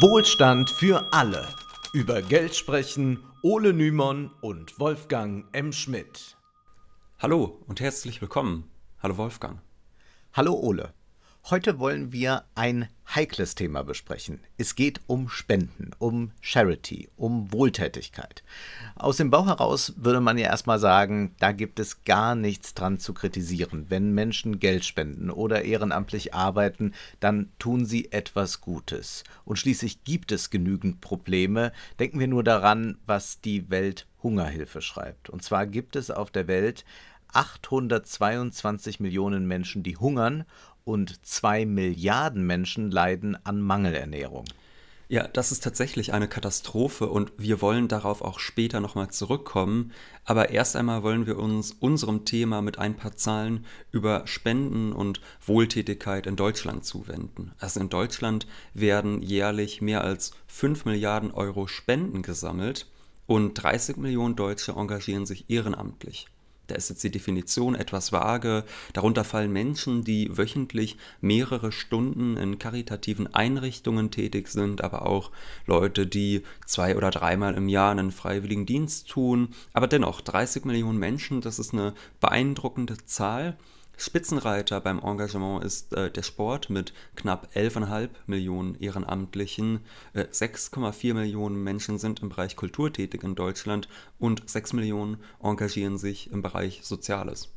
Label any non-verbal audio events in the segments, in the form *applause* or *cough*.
Wohlstand für alle. Über Geld sprechen Ole Nymon und Wolfgang M. Schmidt. Hallo und herzlich willkommen. Hallo Wolfgang. Hallo Ole. Heute wollen wir ein heikles Thema besprechen. Es geht um Spenden, um Charity, um Wohltätigkeit. Aus dem Bauch heraus würde man ja erstmal sagen, da gibt es gar nichts dran zu kritisieren. Wenn Menschen Geld spenden oder ehrenamtlich arbeiten, dann tun sie etwas Gutes. Und schließlich gibt es genügend Probleme. Denken wir nur daran, was die Welthungerhilfe schreibt. Und zwar gibt es auf der Welt 822 Millionen Menschen, die hungern und zwei Milliarden Menschen leiden an Mangelernährung. Ja, das ist tatsächlich eine Katastrophe und wir wollen darauf auch später nochmal zurückkommen. Aber erst einmal wollen wir uns unserem Thema mit ein paar Zahlen über Spenden und Wohltätigkeit in Deutschland zuwenden. Also in Deutschland werden jährlich mehr als 5 Milliarden Euro Spenden gesammelt und 30 Millionen Deutsche engagieren sich ehrenamtlich. Da ist jetzt die Definition etwas vage. Darunter fallen Menschen, die wöchentlich mehrere Stunden in karitativen Einrichtungen tätig sind, aber auch Leute, die zwei oder dreimal im Jahr einen freiwilligen Dienst tun. Aber dennoch, 30 Millionen Menschen, das ist eine beeindruckende Zahl. Spitzenreiter beim Engagement ist äh, der Sport mit knapp 11,5 Millionen Ehrenamtlichen. Äh, 6,4 Millionen Menschen sind im Bereich Kultur tätig in Deutschland und 6 Millionen engagieren sich im Bereich Soziales.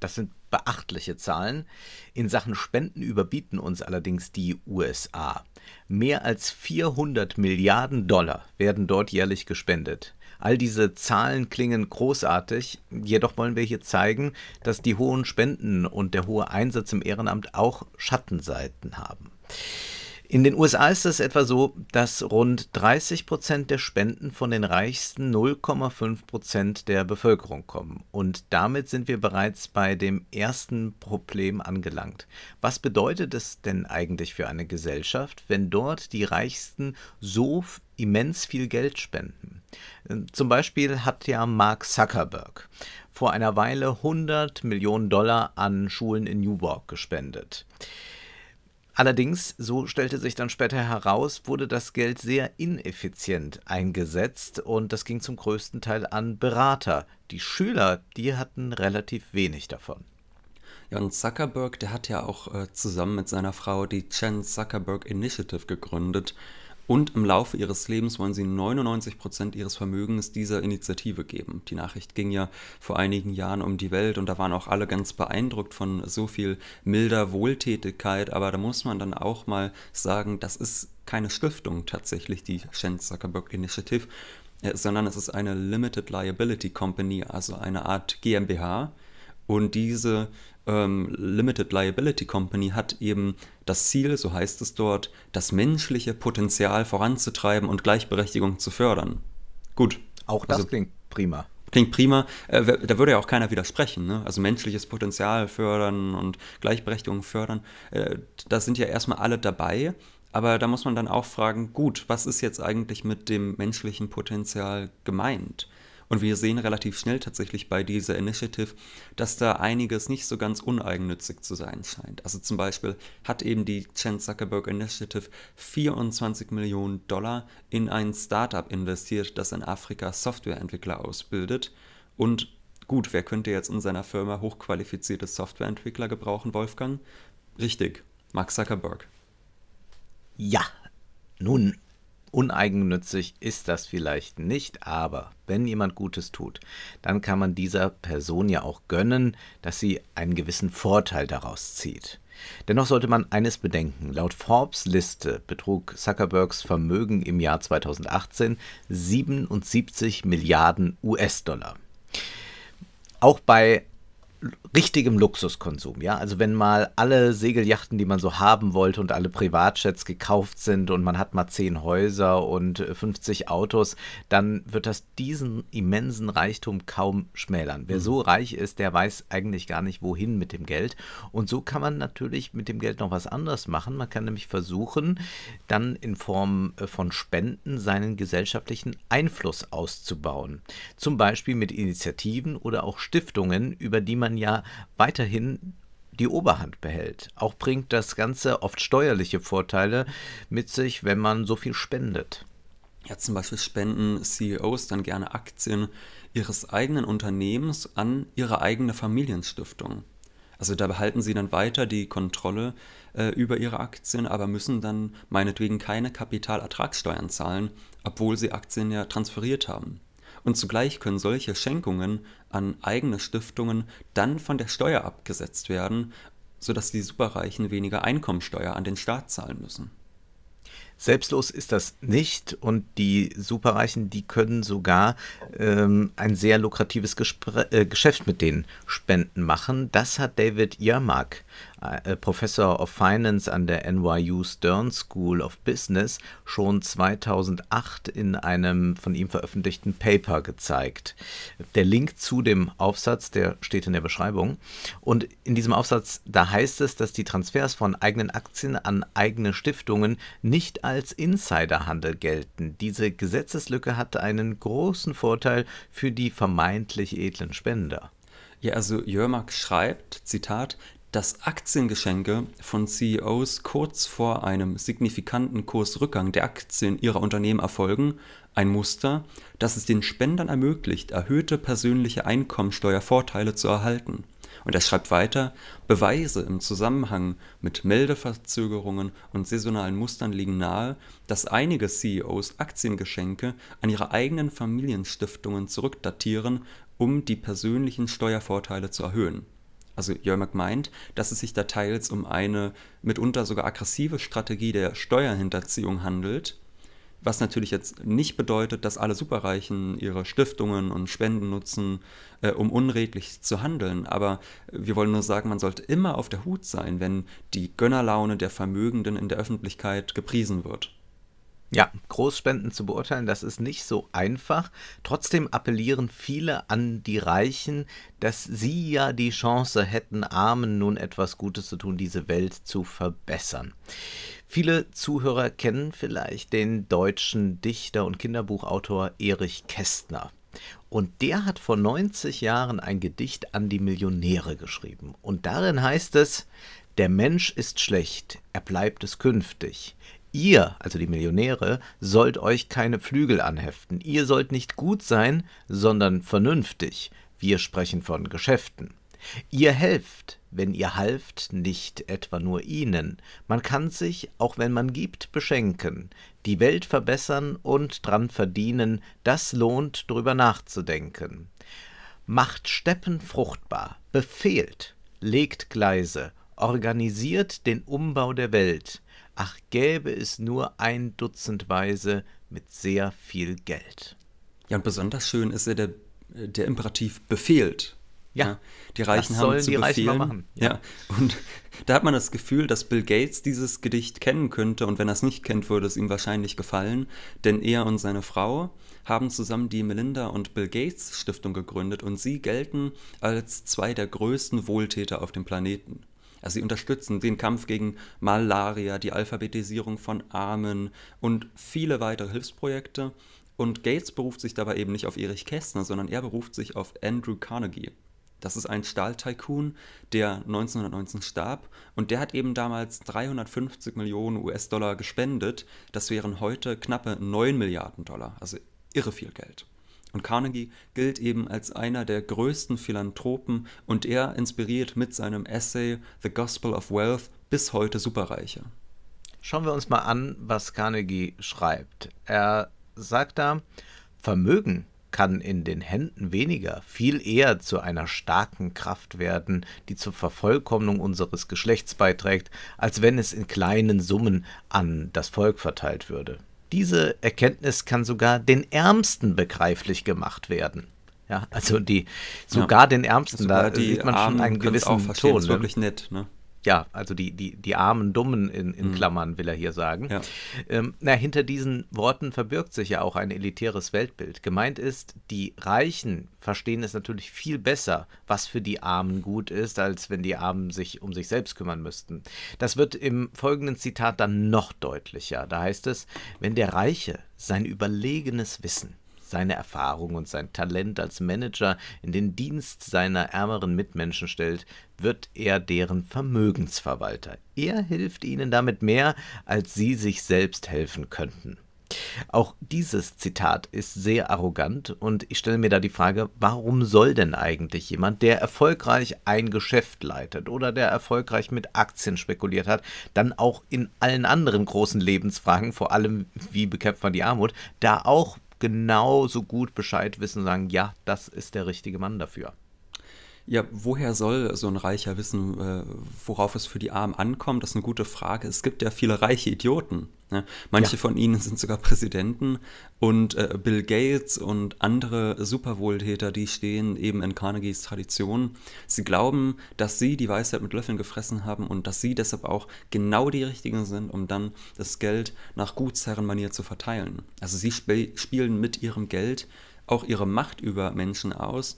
Das sind beachtliche Zahlen. In Sachen Spenden überbieten uns allerdings die USA. Mehr als 400 Milliarden Dollar werden dort jährlich gespendet. All diese Zahlen klingen großartig, jedoch wollen wir hier zeigen, dass die hohen Spenden und der hohe Einsatz im Ehrenamt auch Schattenseiten haben. In den USA ist es etwa so, dass rund 30 Prozent der Spenden von den reichsten 0,5 Prozent der Bevölkerung kommen. Und damit sind wir bereits bei dem ersten Problem angelangt. Was bedeutet es denn eigentlich für eine Gesellschaft, wenn dort die Reichsten so immens viel Geld spenden? Zum Beispiel hat ja Mark Zuckerberg vor einer Weile 100 Millionen Dollar an Schulen in Newark gespendet. Allerdings, so stellte sich dann später heraus, wurde das Geld sehr ineffizient eingesetzt und das ging zum größten Teil an Berater. Die Schüler, die hatten relativ wenig davon. Ja, und Zuckerberg, der hat ja auch äh, zusammen mit seiner Frau die Chan Zuckerberg Initiative gegründet. Und im Laufe ihres Lebens wollen sie 99 Prozent ihres Vermögens dieser Initiative geben. Die Nachricht ging ja vor einigen Jahren um die Welt und da waren auch alle ganz beeindruckt von so viel milder Wohltätigkeit. Aber da muss man dann auch mal sagen, das ist keine Stiftung tatsächlich, die Shen Zuckerberg Initiative, äh, sondern es ist eine Limited Liability Company, also eine Art GmbH. Und diese ähm, Limited Liability Company hat eben das Ziel, so heißt es dort, das menschliche Potenzial voranzutreiben und Gleichberechtigung zu fördern. Gut. Auch das also, klingt prima. Klingt prima. Äh, da würde ja auch keiner widersprechen. Ne? Also menschliches Potenzial fördern und Gleichberechtigung fördern. Äh, da sind ja erstmal alle dabei. Aber da muss man dann auch fragen, gut, was ist jetzt eigentlich mit dem menschlichen Potenzial gemeint? Und wir sehen relativ schnell tatsächlich bei dieser Initiative, dass da einiges nicht so ganz uneigennützig zu sein scheint. Also zum Beispiel hat eben die Chan Zuckerberg Initiative 24 Millionen Dollar in ein Startup investiert, das in Afrika Softwareentwickler ausbildet. Und gut, wer könnte jetzt in seiner Firma hochqualifizierte Softwareentwickler gebrauchen, Wolfgang? Richtig, Mark Zuckerberg. Ja, nun, Uneigennützig ist das vielleicht nicht, aber wenn jemand Gutes tut, dann kann man dieser Person ja auch gönnen, dass sie einen gewissen Vorteil daraus zieht. Dennoch sollte man eines bedenken. Laut Forbes Liste betrug Zuckerbergs Vermögen im Jahr 2018 77 Milliarden US-Dollar. Auch bei richtigem Luxuskonsum, ja. Also wenn mal alle Segelyachten, die man so haben wollte und alle Privatjets gekauft sind und man hat mal zehn Häuser und 50 äh, Autos, dann wird das diesen immensen Reichtum kaum schmälern. Wer mhm. so reich ist, der weiß eigentlich gar nicht, wohin mit dem Geld. Und so kann man natürlich mit dem Geld noch was anderes machen. Man kann nämlich versuchen, dann in Form äh, von Spenden seinen gesellschaftlichen Einfluss auszubauen. Zum Beispiel mit Initiativen oder auch Stiftungen, über die man ja weiterhin die Oberhand behält. Auch bringt das Ganze oft steuerliche Vorteile mit sich, wenn man so viel spendet. Ja, zum Beispiel spenden CEOs dann gerne Aktien ihres eigenen Unternehmens an ihre eigene Familienstiftung. Also da behalten sie dann weiter die Kontrolle äh, über ihre Aktien, aber müssen dann meinetwegen keine Kapitalertragssteuern zahlen, obwohl sie Aktien ja transferiert haben. Und zugleich können solche Schenkungen an eigene Stiftungen dann von der Steuer abgesetzt werden, sodass die Superreichen weniger Einkommensteuer an den Staat zahlen müssen. Selbstlos ist das nicht und die Superreichen, die können sogar ähm, ein sehr lukratives Gespr äh, Geschäft mit den Spenden machen. Das hat David Yermak äh, Professor of Finance an der NYU Stern School of Business schon 2008 in einem von ihm veröffentlichten Paper gezeigt. Der Link zu dem Aufsatz, der steht in der Beschreibung. Und in diesem Aufsatz, da heißt es, dass die Transfers von eigenen Aktien an eigene Stiftungen nicht als Insiderhandel gelten. Diese Gesetzeslücke hat einen großen Vorteil für die vermeintlich edlen Spender. Ja, also Jörmark schreibt, Zitat, dass Aktiengeschenke von CEOs kurz vor einem signifikanten Kursrückgang der Aktien ihrer Unternehmen erfolgen, ein Muster, das es den Spendern ermöglicht, erhöhte persönliche Einkommensteuervorteile zu erhalten. Und er schreibt weiter, Beweise im Zusammenhang mit Meldeverzögerungen und saisonalen Mustern liegen nahe, dass einige CEOs Aktiengeschenke an ihre eigenen Familienstiftungen zurückdatieren, um die persönlichen Steuervorteile zu erhöhen also Jörg meint, dass es sich da teils um eine mitunter sogar aggressive Strategie der Steuerhinterziehung handelt, was natürlich jetzt nicht bedeutet, dass alle Superreichen ihre Stiftungen und Spenden nutzen, äh, um unredlich zu handeln. Aber wir wollen nur sagen, man sollte immer auf der Hut sein, wenn die Gönnerlaune der Vermögenden in der Öffentlichkeit gepriesen wird. Ja, Großspenden zu beurteilen, das ist nicht so einfach. Trotzdem appellieren viele an die Reichen, dass sie ja die Chance hätten, Armen nun etwas Gutes zu tun, diese Welt zu verbessern. Viele Zuhörer kennen vielleicht den deutschen Dichter und Kinderbuchautor Erich Kästner. Und der hat vor 90 Jahren ein Gedicht an die Millionäre geschrieben. Und darin heißt es, der Mensch ist schlecht, er bleibt es künftig. Ihr, also die Millionäre, sollt euch keine Flügel anheften. Ihr sollt nicht gut sein, sondern vernünftig. Wir sprechen von Geschäften. Ihr helft, wenn ihr halft, nicht etwa nur ihnen. Man kann sich, auch wenn man gibt, beschenken, die Welt verbessern und dran verdienen, das lohnt, drüber nachzudenken. Macht Steppen fruchtbar, befehlt, legt Gleise, organisiert den Umbau der Welt, ach gäbe es nur ein Dutzend Weise mit sehr viel Geld. Ja, und besonders schön ist ja der, der Imperativ befehlt. Ja, ja, die Reichen haben zu die befehlen. machen. Ja. ja, und *laughs* da hat man das Gefühl, dass Bill Gates dieses Gedicht kennen könnte und wenn er es nicht kennt, würde es ihm wahrscheinlich gefallen, denn er und seine Frau haben zusammen die Melinda und Bill Gates Stiftung gegründet und sie gelten als zwei der größten Wohltäter auf dem Planeten. Also sie unterstützen den Kampf gegen Malaria, die Alphabetisierung von Armen und viele weitere Hilfsprojekte. Und Gates beruft sich dabei eben nicht auf Erich Kästner, sondern er beruft sich auf Andrew Carnegie. Das ist ein Stahltycoon, der 1919 starb und der hat eben damals 350 Millionen US-Dollar gespendet. Das wären heute knappe 9 Milliarden Dollar, also irre viel Geld. Und Carnegie gilt eben als einer der größten Philanthropen und er inspiriert mit seinem Essay The Gospel of Wealth bis heute Superreiche. Schauen wir uns mal an, was Carnegie schreibt. Er sagt da, Vermögen kann in den Händen weniger viel eher zu einer starken Kraft werden, die zur Vervollkommnung unseres Geschlechts beiträgt, als wenn es in kleinen Summen an das Volk verteilt würde. Diese Erkenntnis kann sogar den Ärmsten begreiflich gemacht werden. Ja, also die sogar ja, den Ärmsten, da sieht man Armen schon einen gewissen Ton. Das ist ne? wirklich nett, ne? Ja, also die, die, die armen Dummen in, in mhm. Klammern will er hier sagen. Ja. Ähm, na, hinter diesen Worten verbirgt sich ja auch ein elitäres Weltbild. Gemeint ist, die Reichen verstehen es natürlich viel besser, was für die Armen gut ist, als wenn die Armen sich um sich selbst kümmern müssten. Das wird im folgenden Zitat dann noch deutlicher. Da heißt es, wenn der Reiche sein überlegenes Wissen, seine Erfahrung und sein Talent als Manager in den Dienst seiner ärmeren Mitmenschen stellt, wird er deren Vermögensverwalter. Er hilft ihnen damit mehr, als sie sich selbst helfen könnten. Auch dieses Zitat ist sehr arrogant und ich stelle mir da die Frage, warum soll denn eigentlich jemand, der erfolgreich ein Geschäft leitet oder der erfolgreich mit Aktien spekuliert hat, dann auch in allen anderen großen Lebensfragen, vor allem wie bekämpft man die Armut, da auch genauso gut Bescheid wissen und sagen, ja, das ist der richtige Mann dafür. Ja, woher soll so ein Reicher wissen, äh, worauf es für die Armen ankommt? Das ist eine gute Frage. Es gibt ja viele reiche Idioten. Ne? Manche ja. von ihnen sind sogar Präsidenten und äh, Bill Gates und andere Superwohltäter, die stehen eben in Carnegies Tradition. Sie glauben, dass sie die Weisheit mit Löffeln gefressen haben und dass sie deshalb auch genau die Richtigen sind, um dann das Geld nach Gutsherrenmanier zu verteilen. Also sie sp spielen mit ihrem Geld auch ihre Macht über Menschen aus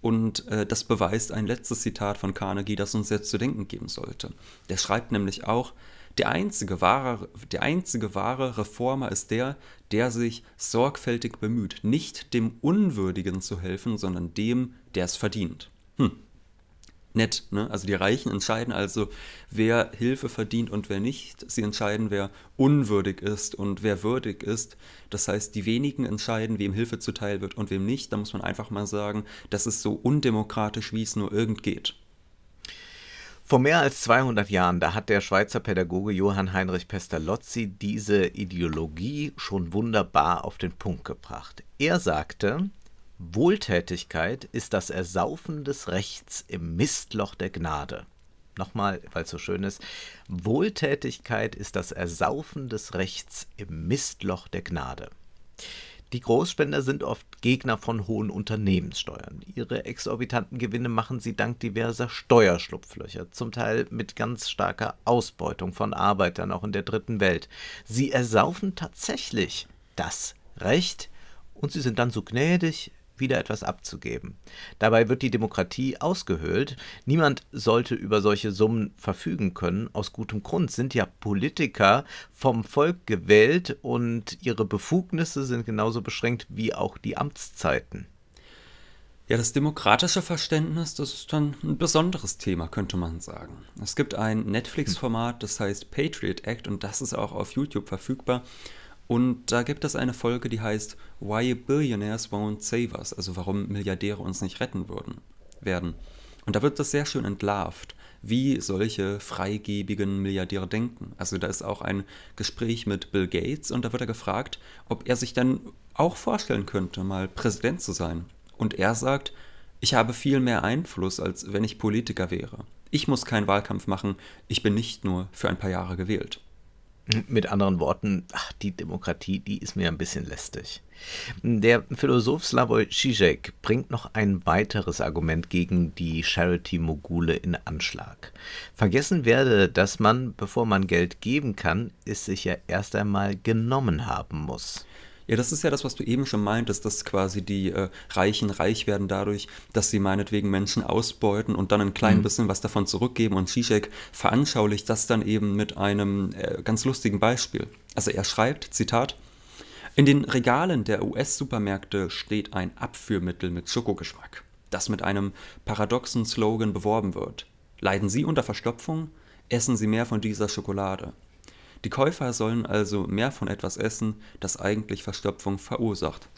und äh, das beweist ein letztes Zitat von Carnegie, das uns jetzt zu denken geben sollte. Der schreibt nämlich auch, der einzige, wahre, der einzige wahre Reformer ist der, der sich sorgfältig bemüht, nicht dem Unwürdigen zu helfen, sondern dem, der es verdient. Hm, nett. Ne? Also die Reichen entscheiden also, wer Hilfe verdient und wer nicht. Sie entscheiden, wer unwürdig ist und wer würdig ist. Das heißt, die wenigen entscheiden, wem Hilfe zuteil wird und wem nicht. Da muss man einfach mal sagen, das ist so undemokratisch, wie es nur irgend geht. Vor mehr als 200 Jahren, da hat der Schweizer Pädagoge Johann Heinrich Pestalozzi diese Ideologie schon wunderbar auf den Punkt gebracht. Er sagte, Wohltätigkeit ist das Ersaufen des Rechts im Mistloch der Gnade. Nochmal, weil es so schön ist. Wohltätigkeit ist das Ersaufen des Rechts im Mistloch der Gnade. Die Großspender sind oft Gegner von hohen Unternehmenssteuern. Ihre exorbitanten Gewinne machen sie dank diverser Steuerschlupflöcher, zum Teil mit ganz starker Ausbeutung von Arbeitern auch in der dritten Welt. Sie ersaufen tatsächlich das Recht und sie sind dann so gnädig, wieder etwas abzugeben. Dabei wird die Demokratie ausgehöhlt. Niemand sollte über solche Summen verfügen können. Aus gutem Grund sind ja Politiker vom Volk gewählt und ihre Befugnisse sind genauso beschränkt wie auch die Amtszeiten. Ja, das demokratische Verständnis, das ist dann ein besonderes Thema, könnte man sagen. Es gibt ein Netflix-Format, das heißt Patriot Act und das ist auch auf YouTube verfügbar. Und da gibt es eine Folge, die heißt Why Billionaires Won't Save Us, also warum Milliardäre uns nicht retten würden, werden. Und da wird das sehr schön entlarvt, wie solche freigebigen Milliardäre denken. Also da ist auch ein Gespräch mit Bill Gates und da wird er gefragt, ob er sich dann auch vorstellen könnte, mal Präsident zu sein. Und er sagt, ich habe viel mehr Einfluss, als wenn ich Politiker wäre. Ich muss keinen Wahlkampf machen, ich bin nicht nur für ein paar Jahre gewählt. Mit anderen Worten, ach, die Demokratie, die ist mir ein bisschen lästig. Der Philosoph Slavoj Žižek bringt noch ein weiteres Argument gegen die Charity-Mogule in Anschlag. Vergessen werde, dass man, bevor man Geld geben kann, es sich ja erst einmal genommen haben muss. Ja, das ist ja das, was du eben schon meintest, dass quasi die äh, Reichen reich werden dadurch, dass sie meinetwegen Menschen ausbeuten und dann ein klein mhm. bisschen was davon zurückgeben. Und Zizek veranschaulicht das dann eben mit einem äh, ganz lustigen Beispiel. Also er schreibt, Zitat, in den Regalen der US-Supermärkte steht ein Abführmittel mit Schokogeschmack, das mit einem paradoxen Slogan beworben wird. Leiden Sie unter Verstopfung? Essen Sie mehr von dieser Schokolade. Die Käufer sollen also mehr von etwas essen, das eigentlich Verstopfung verursacht.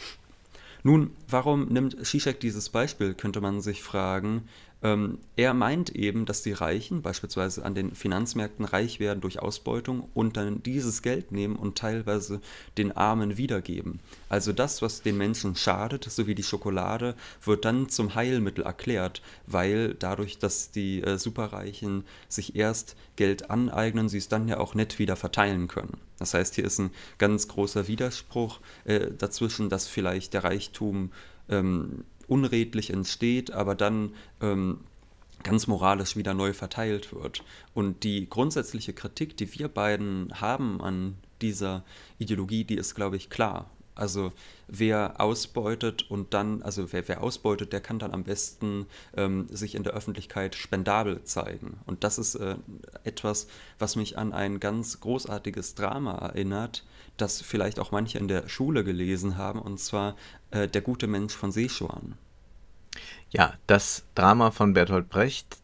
Nun, warum nimmt Zizek dieses Beispiel, könnte man sich fragen. Ähm, er meint eben, dass die Reichen beispielsweise an den Finanzmärkten reich werden durch Ausbeutung und dann dieses Geld nehmen und teilweise den Armen wiedergeben. Also das, was den Menschen schadet, so wie die Schokolade, wird dann zum Heilmittel erklärt, weil dadurch, dass die äh, Superreichen sich erst Geld aneignen, sie es dann ja auch nett wieder verteilen können. Das heißt, hier ist ein ganz großer Widerspruch äh, dazwischen, dass vielleicht der Reichtum ähm, unredlich entsteht, aber dann ähm, ganz moralisch wieder neu verteilt wird. Und die grundsätzliche Kritik, die wir beiden haben an dieser Ideologie, die ist, glaube ich, klar. Also wer ausbeutet und dann, also wer, wer ausbeutet, der kann dann am besten ähm, sich in der Öffentlichkeit spendabel zeigen. Und das ist äh, etwas, was mich an ein ganz großartiges Drama erinnert, das vielleicht auch manche in der Schule gelesen haben, und zwar äh, Der gute Mensch von Sichuan. Ja, das Drama von Bertolt Brecht,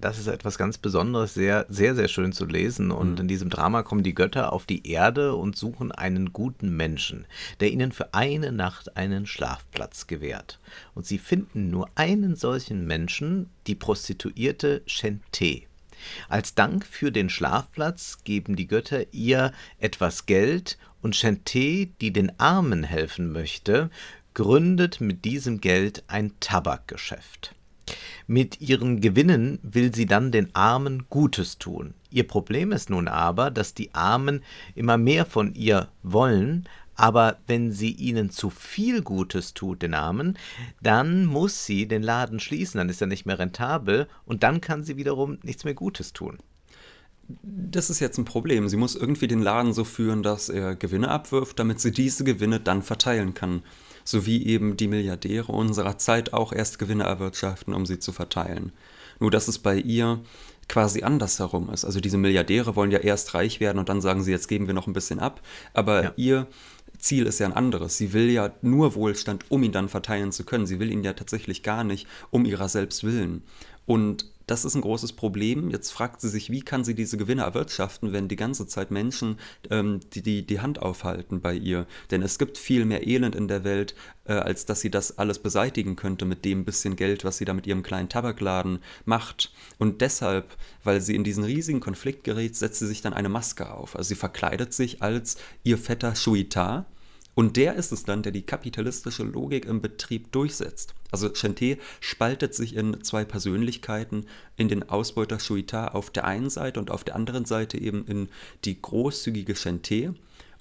das ist etwas ganz Besonderes, sehr, sehr, sehr schön zu lesen. Und mhm. in diesem Drama kommen die Götter auf die Erde und suchen einen guten Menschen, der ihnen für eine Nacht einen Schlafplatz gewährt. Und sie finden nur einen solchen Menschen, die Prostituierte Shente. Als Dank für den Schlafplatz geben die Götter ihr etwas Geld und Shente, die den Armen helfen möchte, gründet mit diesem Geld ein Tabakgeschäft. Mit ihren Gewinnen will sie dann den Armen Gutes tun. Ihr Problem ist nun aber, dass die Armen immer mehr von ihr wollen, aber wenn sie ihnen zu viel Gutes tut, den Armen, dann muss sie den Laden schließen, dann ist er nicht mehr rentabel und dann kann sie wiederum nichts mehr Gutes tun. Das ist jetzt ein Problem. Sie muss irgendwie den Laden so führen, dass er Gewinne abwirft, damit sie diese Gewinne dann verteilen kann sowie eben die Milliardäre unserer Zeit auch erst Gewinne erwirtschaften, um sie zu verteilen. Nur dass es bei ihr quasi andersherum ist. Also diese Milliardäre wollen ja erst reich werden und dann sagen sie, jetzt geben wir noch ein bisschen ab. Aber ja. ihr Ziel ist ja ein anderes. Sie will ja nur Wohlstand, um ihn dann verteilen zu können. Sie will ihn ja tatsächlich gar nicht um ihrer selbst willen. Und das ist ein großes Problem. Jetzt fragt sie sich, wie kann sie diese Gewinne erwirtschaften, wenn die ganze Zeit Menschen ähm, die, die, die Hand aufhalten bei ihr. Denn es gibt viel mehr Elend in der Welt, äh, als dass sie das alles beseitigen könnte mit dem bisschen Geld, was sie da mit ihrem kleinen Tabakladen macht. Und deshalb, weil sie in diesen riesigen Konflikt gerät, setzt sie sich dann eine Maske auf. Also sie verkleidet sich als ihr Vetter Shuita und der ist es dann, der die kapitalistische Logik im Betrieb durchsetzt. Also Chanté spaltet sich in zwei Persönlichkeiten, in den Ausbeuter Shuita auf der einen Seite und auf der anderen Seite eben in die großzügige Chanté.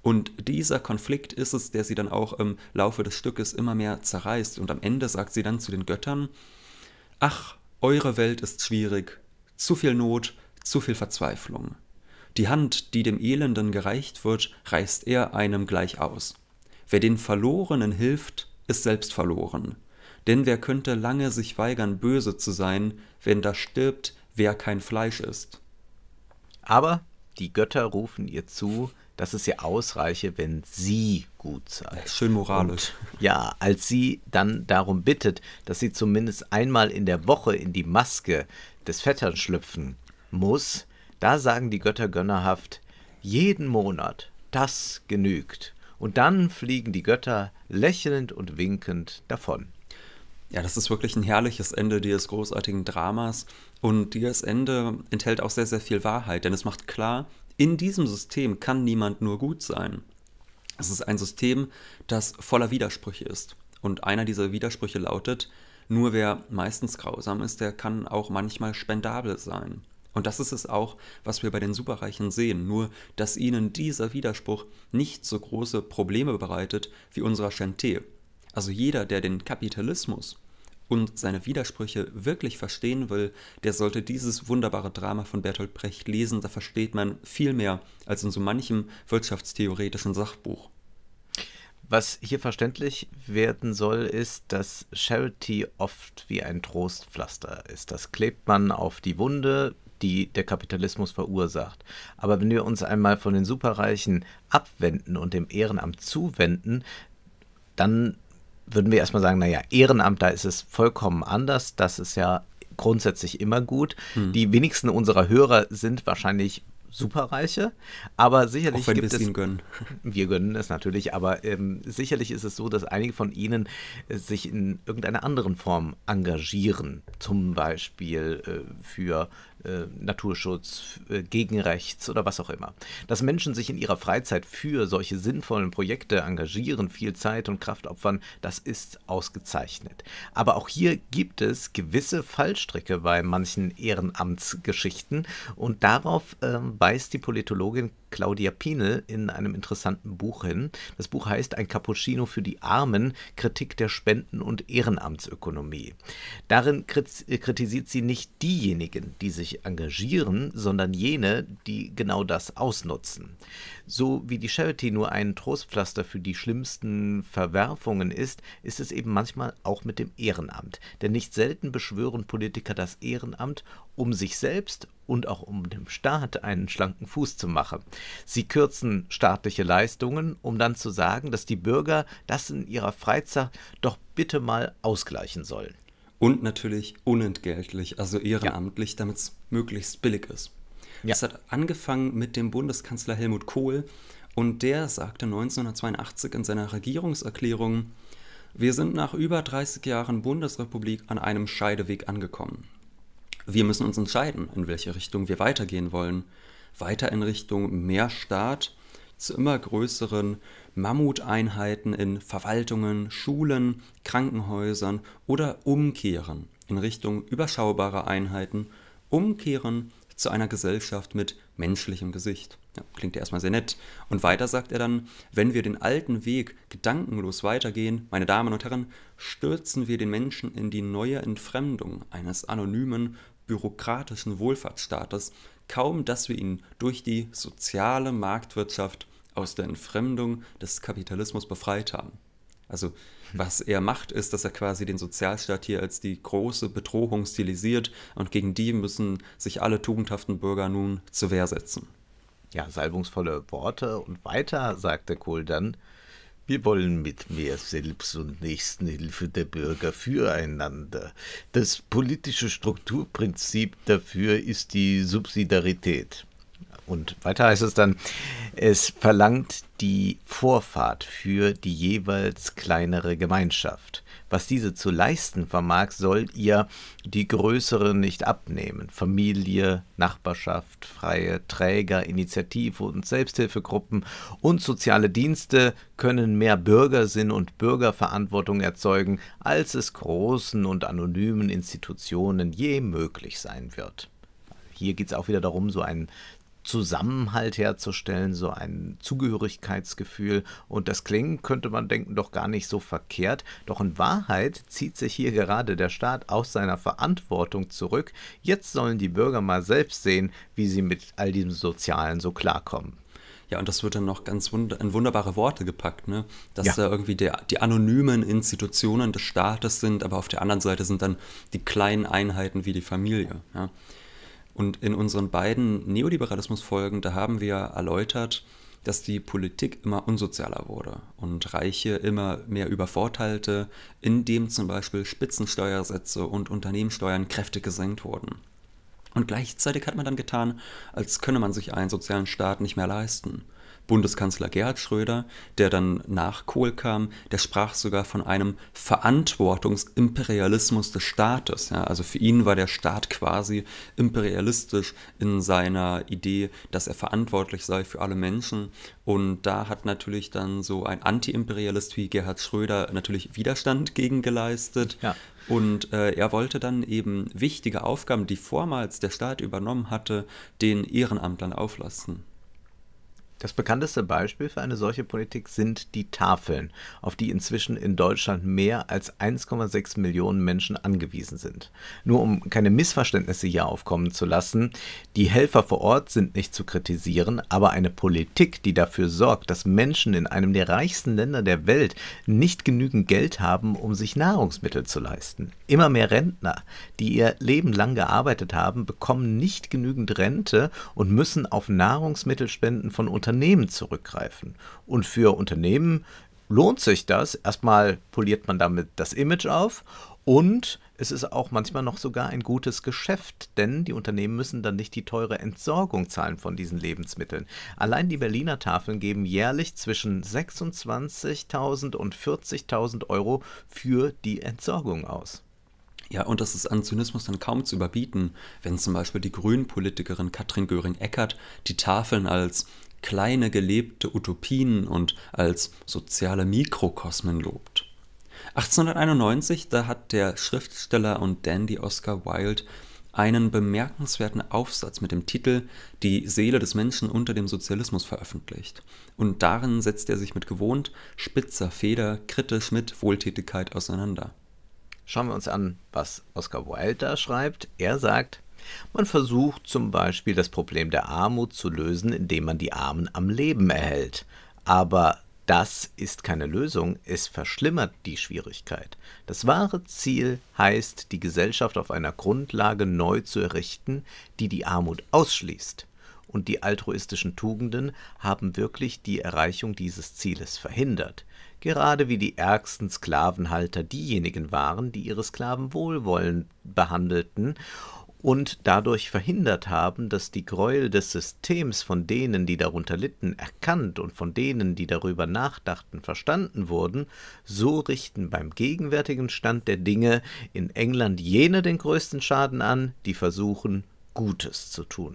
Und dieser Konflikt ist es, der sie dann auch im Laufe des Stückes immer mehr zerreißt. Und am Ende sagt sie dann zu den Göttern, ach, eure Welt ist schwierig, zu viel Not, zu viel Verzweiflung. Die Hand, die dem Elenden gereicht wird, reißt er einem gleich aus. Wer den Verlorenen hilft, ist selbst verloren. Denn wer könnte lange sich weigern, böse zu sein, wenn da stirbt, wer kein Fleisch ist? Aber die Götter rufen ihr zu, dass es ihr ausreiche, wenn sie gut sei. Schön moralisch. Und, ja, als sie dann darum bittet, dass sie zumindest einmal in der Woche in die Maske des Vettern schlüpfen muss, da sagen die Götter gönnerhaft, jeden Monat, das genügt und dann fliegen die Götter lächelnd und winkend davon. Ja, das ist wirklich ein herrliches Ende dieses großartigen Dramas. Und dieses Ende enthält auch sehr, sehr viel Wahrheit, denn es macht klar, in diesem System kann niemand nur gut sein. Es ist ein System, das voller Widersprüche ist. Und einer dieser Widersprüche lautet, nur wer meistens grausam ist, der kann auch manchmal spendabel sein. Und das ist es auch, was wir bei den Superreichen sehen, nur dass ihnen dieser Widerspruch nicht so große Probleme bereitet wie unserer Chanté. Also jeder, der den Kapitalismus und seine Widersprüche wirklich verstehen will, der sollte dieses wunderbare Drama von Bertolt Brecht lesen, da versteht man viel mehr als in so manchem wirtschaftstheoretischen Sachbuch. Was hier verständlich werden soll, ist, dass Charity oft wie ein Trostpflaster ist. Das klebt man auf die Wunde, die der Kapitalismus verursacht. Aber wenn wir uns einmal von den Superreichen abwenden und dem Ehrenamt zuwenden, dann würden wir erstmal sagen, naja, Ehrenamt, da ist es vollkommen anders. Das ist ja grundsätzlich immer gut. Hm. Die wenigsten unserer Hörer sind wahrscheinlich Superreiche, aber sicherlich Auch wenn gibt es ihnen gönnen. *laughs* Wir gönnen es natürlich, aber ähm, sicherlich ist es so, dass einige von ihnen äh, sich in irgendeiner anderen Form engagieren, zum Beispiel äh, für äh, Naturschutz, äh, gegen Rechts oder was auch immer. Dass Menschen sich in ihrer Freizeit für solche sinnvollen Projekte engagieren, viel Zeit und Kraft opfern, das ist ausgezeichnet. Aber auch hier gibt es gewisse Fallstricke bei manchen Ehrenamtsgeschichten und darauf äh, weist die Politologin Claudia Pienel in einem interessanten Buch hin. Das Buch heißt Ein Cappuccino für die Armen, Kritik der Spenden- und Ehrenamtsökonomie. Darin kritisiert sie nicht diejenigen, die sich sich engagieren, sondern jene, die genau das ausnutzen. So wie die Charity nur ein Trostpflaster für die schlimmsten Verwerfungen ist, ist es eben manchmal auch mit dem Ehrenamt. Denn nicht selten beschwören Politiker das Ehrenamt, um sich selbst und auch um dem Staat einen schlanken Fuß zu machen. Sie kürzen staatliche Leistungen, um dann zu sagen, dass die Bürger das in ihrer Freizeit doch bitte mal ausgleichen sollen. Und natürlich unentgeltlich, also ehrenamtlich, ja. damit es möglichst billig ist. Ja. Es hat angefangen mit dem Bundeskanzler Helmut Kohl und der sagte 1982 in seiner Regierungserklärung, wir sind nach über 30 Jahren Bundesrepublik an einem Scheideweg angekommen. Wir müssen uns entscheiden, in welche Richtung wir weitergehen wollen. Weiter in Richtung mehr Staat zu immer größeren Mammuteinheiten in Verwaltungen, Schulen, Krankenhäusern oder umkehren in Richtung überschaubarer Einheiten, umkehren zu einer Gesellschaft mit menschlichem Gesicht. Ja, klingt ja erstmal sehr nett. Und weiter sagt er dann, wenn wir den alten Weg gedankenlos weitergehen, meine Damen und Herren, stürzen wir den Menschen in die neue Entfremdung eines anonymen, bürokratischen Wohlfahrtsstaates, kaum dass wir ihn durch die soziale Marktwirtschaft aus der Entfremdung des Kapitalismus befreit haben. Also was er macht, ist, dass er quasi den Sozialstaat hier als die große Bedrohung stilisiert und gegen die müssen sich alle tugendhaften Bürger nun zur Wehr setzen. Ja, salbungsvolle Worte und weiter sagte Kohl dann, wir wollen mit mehr Selbst- und Nächstenhilfe der Bürger füreinander. Das politische Strukturprinzip dafür ist die Subsidiarität. Und weiter heißt es dann, es verlangt die Vorfahrt für die jeweils kleinere Gemeinschaft. Was diese zu leisten vermag, soll ihr die größere nicht abnehmen. Familie, Nachbarschaft, freie Träger, Initiative und Selbsthilfegruppen und soziale Dienste können mehr Bürgersinn und Bürgerverantwortung erzeugen, als es großen und anonymen Institutionen je möglich sein wird. Hier geht es auch wieder darum, so einen Zusammenhalt herzustellen, so ein Zugehörigkeitsgefühl. Und das klingt, könnte man denken, doch gar nicht so verkehrt. Doch in Wahrheit zieht sich hier gerade der Staat aus seiner Verantwortung zurück. Jetzt sollen die Bürger mal selbst sehen, wie sie mit all diesem Sozialen so klarkommen. Ja, und das wird dann noch ganz wund in wunderbare Worte gepackt, ne? Dass ja. da irgendwie der, die anonymen Institutionen des Staates sind, aber auf der anderen Seite sind dann die kleinen Einheiten wie die Familie. Ja? Und in unseren beiden Neoliberalismus-Folgen, da haben wir erläutert, dass die Politik immer unsozialer wurde und Reiche immer mehr übervorteilte, indem zum Beispiel Spitzensteuersätze und Unternehmenssteuern kräftig gesenkt wurden. Und gleichzeitig hat man dann getan, als könne man sich einen sozialen Staat nicht mehr leisten. Bundeskanzler Gerhard Schröder, der dann nach Kohl kam, der sprach sogar von einem Verantwortungsimperialismus des Staates. Ja, also für ihn war der Staat quasi imperialistisch in seiner Idee, dass er verantwortlich sei für alle Menschen. Und da hat natürlich dann so ein Anti-Imperialist wie Gerhard Schröder natürlich Widerstand gegen geleistet. Ja. Und äh, er wollte dann eben wichtige Aufgaben, die vormals der Staat übernommen hatte, den Ehrenamtlern auflasten. Das bekannteste Beispiel für eine solche Politik sind die Tafeln, auf die inzwischen in Deutschland mehr als 1,6 Millionen Menschen angewiesen sind. Nur um keine Missverständnisse hier aufkommen zu lassen, die Helfer vor Ort sind nicht zu kritisieren, aber eine Politik, die dafür sorgt, dass Menschen in einem der reichsten Länder der Welt nicht genügend Geld haben, um sich Nahrungsmittel zu leisten. Immer mehr Rentner, die ihr Leben lang gearbeitet haben, bekommen nicht genügend Rente und müssen auf Nahrungsmittelspenden von Unternehmen Unternehmen zurückgreifen. Und für Unternehmen lohnt sich das. Erstmal poliert man damit das Image auf und es ist auch manchmal noch sogar ein gutes Geschäft, denn die Unternehmen müssen dann nicht die teure Entsorgung zahlen von diesen Lebensmitteln. Allein die Berliner Tafeln geben jährlich zwischen 26.000 und 40.000 Euro für die Entsorgung aus. Ja, und das ist an Zynismus dann kaum zu überbieten, wenn zum Beispiel die Grünen-Politikerin Katrin Göring-Eckardt die Tafeln als kleine gelebte Utopien und als soziale Mikrokosmen lobt. 1891, da hat der Schriftsteller und Dandy Oscar Wilde einen bemerkenswerten Aufsatz mit dem Titel Die Seele des Menschen unter dem Sozialismus veröffentlicht. Und darin setzt er sich mit gewohnt spitzer Feder kritisch mit Wohltätigkeit auseinander. Schauen wir uns an, was Oscar Wilde da schreibt. Er sagt, Man versucht zum Beispiel das Problem der Armut zu lösen, indem man die Armen am Leben erhält. Aber das ist keine Lösung, es verschlimmert die Schwierigkeit. Das wahre Ziel heißt, die Gesellschaft auf einer Grundlage neu zu errichten, die die Armut ausschließt. Und die altruistischen Tugenden haben wirklich die Erreichung dieses Zieles verhindert. Gerade wie die ärgsten Sklavenhalter diejenigen waren, die ihre Sklaven wohlwollend behandelten und dadurch verhindert haben, dass die Gräuel des Systems von denen, die darunter litten, erkannt und von denen, die darüber nachdachten, verstanden wurden, so richten beim gegenwärtigen Stand der Dinge in England jene den größten Schaden an, die versuchen, Gutes zu tun.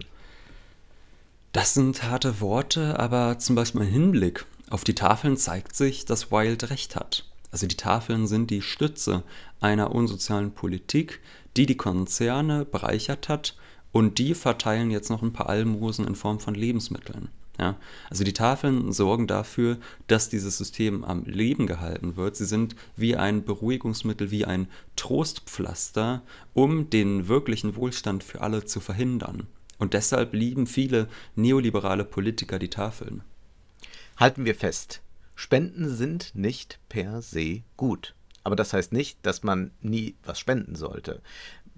Das sind harte Worte, aber zum Beispiel im Hinblick auf die Tafeln zeigt sich, dass Wilde recht hat. Also die Tafeln sind die Stütze einer unsozialen Politik, die die Konzerne bereichert hat und die verteilen jetzt noch ein paar Almosen in Form von Lebensmitteln. Ja, also die Tafeln sorgen dafür, dass dieses System am Leben gehalten wird. Sie sind wie ein Beruhigungsmittel, wie ein Trostpflaster, um den wirklichen Wohlstand für alle zu verhindern. Und deshalb lieben viele neoliberale Politiker die Tafeln. Halten wir fest, Spenden sind nicht per se gut. Aber das heißt nicht, dass man nie was spenden sollte.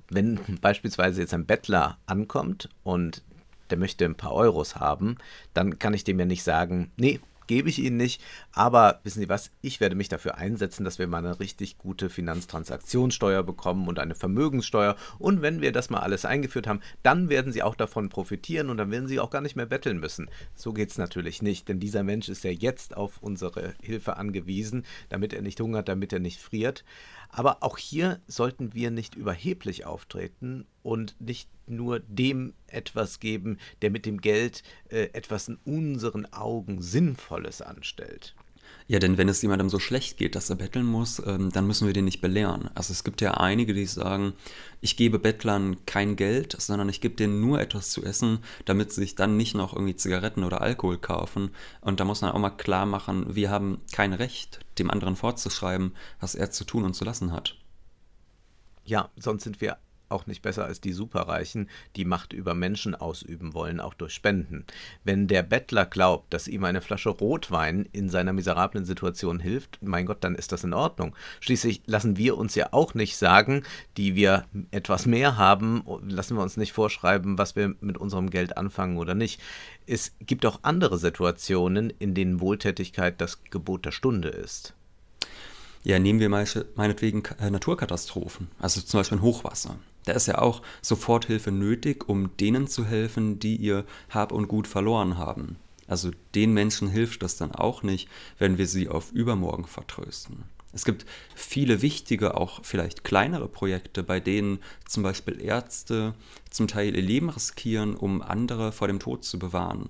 Wenn beispielsweise jetzt ein Bettler ankommt und der möchte ein paar Euros haben, dann kann ich dem ja nicht sagen, nee, gebe ich Ihnen nicht. Aber wissen Sie was, ich werde mich dafür einsetzen, dass wir mal eine richtig gute Finanztransaktionssteuer bekommen und eine Vermögenssteuer. Und wenn wir das mal alles eingeführt haben, dann werden Sie auch davon profitieren und dann werden Sie auch gar nicht mehr betteln müssen. So geht es natürlich nicht, denn dieser Mensch ist ja jetzt auf unsere Hilfe angewiesen, damit er nicht hungert, damit er nicht friert. Aber auch hier sollten wir nicht überheblich auftreten und nicht nur dem etwas geben, der mit dem Geld äh, etwas in unseren Augen Sinnvolles anstellt. Ja, denn wenn es jemandem so schlecht geht, dass er betteln muss, ähm, dann müssen wir den nicht belehren. Also es gibt ja einige, die sagen, ich gebe Bettlern kein Geld, sondern ich gebe denen nur etwas zu essen, damit sie sich dann nicht noch irgendwie Zigaretten oder Alkohol kaufen. Und da muss man auch mal klar machen, wir haben kein Recht, dem anderen vorzuschreiben, was er zu tun und zu lassen hat. Ja, sonst sind wir auch nicht besser als die Superreichen, die Macht über Menschen ausüben wollen, auch durch Spenden. Wenn der Bettler glaubt, dass ihm eine Flasche Rotwein in seiner miserablen Situation hilft, mein Gott, dann ist das in Ordnung. Schließlich lassen wir uns ja auch nicht sagen, die wir etwas mehr haben, lassen wir uns nicht vorschreiben, was wir mit unserem Geld anfangen oder nicht. Es gibt auch andere Situationen, in denen Wohltätigkeit das Gebot der Stunde ist. Ja, nehmen wir meinetwegen äh, Naturkatastrophen, also zum Beispiel ein Hochwasser. Da ist ja auch Soforthilfe nötig, um denen zu helfen, die ihr Hab und Gut verloren haben. Also den Menschen hilft das dann auch nicht, wenn wir sie auf übermorgen vertrösten. Es gibt viele wichtige, auch vielleicht kleinere Projekte, bei denen zum Beispiel Ärzte zum Teil ihr Leben riskieren, um andere vor dem Tod zu bewahren.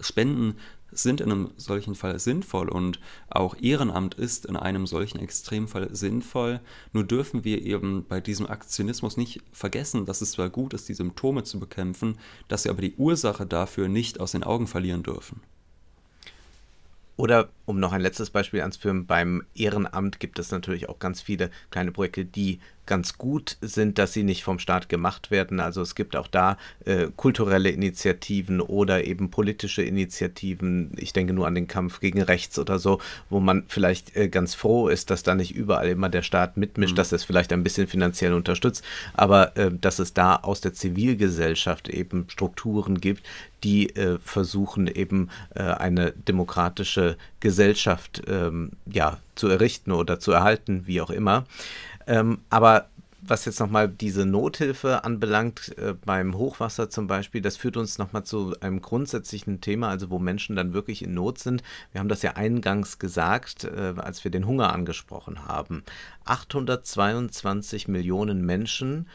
Spenden sind in einem solchen Fall sinnvoll und auch Ehrenamt ist in einem solchen Extremfall sinnvoll. Nur dürfen wir eben bei diesem Aktionismus nicht vergessen, dass es zwar gut ist, die Symptome zu bekämpfen, dass wir aber die Ursache dafür nicht aus den Augen verlieren dürfen. Oder um noch ein letztes Beispiel anzuführen, beim Ehrenamt gibt es natürlich auch ganz viele kleine Projekte, die ganz gut sind, dass sie nicht vom Staat gemacht werden. Also es gibt auch da äh, kulturelle Initiativen oder eben politische Initiativen. Ich denke nur an den Kampf gegen Rechts oder so, wo man vielleicht äh, ganz froh ist, dass da nicht überall immer der Staat mitmischt, mhm. dass es vielleicht ein bisschen finanziell unterstützt, aber äh, dass es da aus der Zivilgesellschaft eben Strukturen gibt, die äh, versuchen eben äh, eine demokratische Gesellschaft ähm, ja, zu errichten oder zu erhalten, wie auch immer. Ähm, aber was jetzt nochmal diese Nothilfe anbelangt, äh, beim Hochwasser zum Beispiel, das führt uns nochmal zu einem grundsätzlichen Thema, also wo Menschen dann wirklich in Not sind. Wir haben das ja eingangs gesagt, äh, als wir den Hunger angesprochen haben. 822 Millionen Menschen,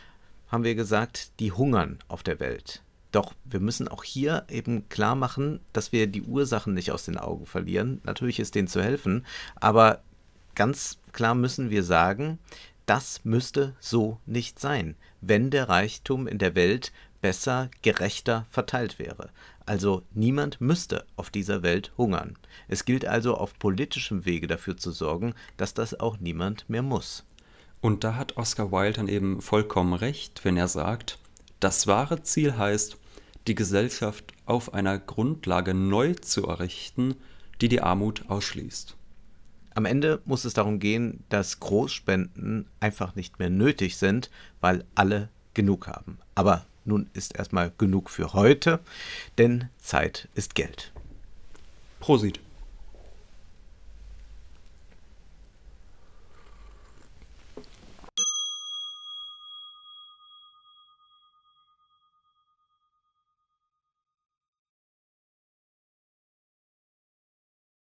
haben wir gesagt, die hungern auf der Welt. Doch wir müssen auch hier eben klar machen, dass wir die Ursachen nicht aus den Augen verlieren. Natürlich ist denen zu helfen, aber ganz klar müssen wir sagen, das müsste so nicht sein, wenn der Reichtum in der Welt besser, gerechter verteilt wäre. Also niemand müsste auf dieser Welt hungern. Es gilt also auf politischem Wege dafür zu sorgen, dass das auch niemand mehr muss. Und da hat Oscar Wilde dann eben vollkommen recht, wenn er sagt, Das wahre Ziel heißt, die Gesellschaft auf einer Grundlage neu zu errichten, die die Armut ausschließt. Am Ende muss es darum gehen, dass Großspenden einfach nicht mehr nötig sind, weil alle genug haben. Aber nun ist erstmal genug für heute, denn Zeit ist Geld. Prosit.